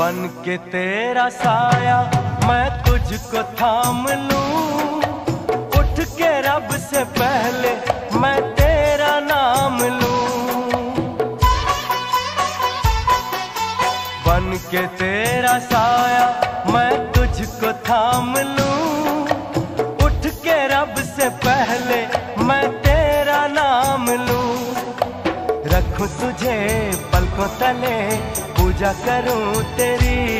बन के तेरा साया मैं तुझको थाम लूँ। उठ के रब से पहले मैं तेरा नाम लूँ। बन के तेरा साया मैं तुझको थाम लूँ। उठ के रब से पहले मैं तेरा नाम लूँ। रखूँ तुझे पलकों तले पूजा करूँ तेरी